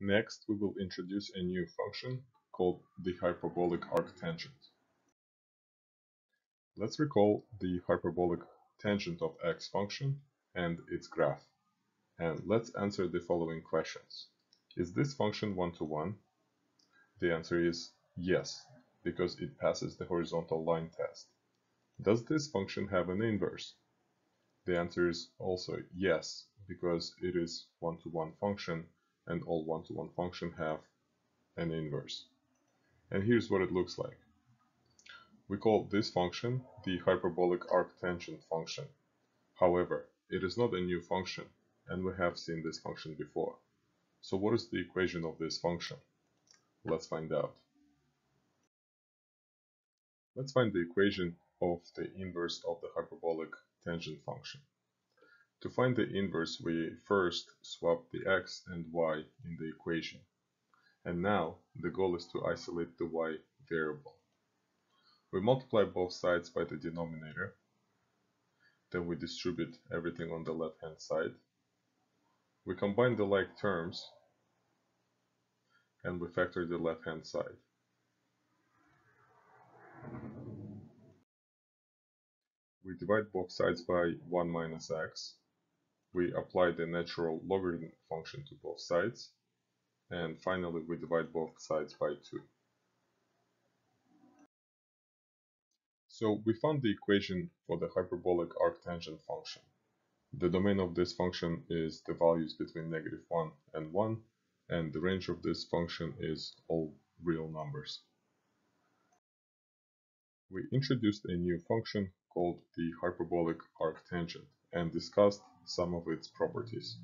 Next, we will introduce a new function called the hyperbolic arctangent. Let's recall the hyperbolic tangent of x function and its graph. And let's answer the following questions. Is this function one-to-one? -one? The answer is yes, because it passes the horizontal line test. Does this function have an inverse? The answer is also yes, because it is one-to-one -one function and all one-to-one -one function have an inverse. And here's what it looks like. We call this function the hyperbolic arctangent function. However, it is not a new function, and we have seen this function before. So what is the equation of this function? Let's find out. Let's find the equation of the inverse of the hyperbolic tangent function. To find the inverse, we first swap the x and y in the equation. And now, the goal is to isolate the y variable. We multiply both sides by the denominator. Then we distribute everything on the left-hand side. We combine the like terms and we factor the left-hand side. We divide both sides by 1 minus x we apply the natural logarithm function to both sides, and finally we divide both sides by 2. So we found the equation for the hyperbolic arctangent function. The domain of this function is the values between negative 1 and 1, and the range of this function is all real numbers. We introduced a new function called the hyperbolic arctangent and discussed some of its properties.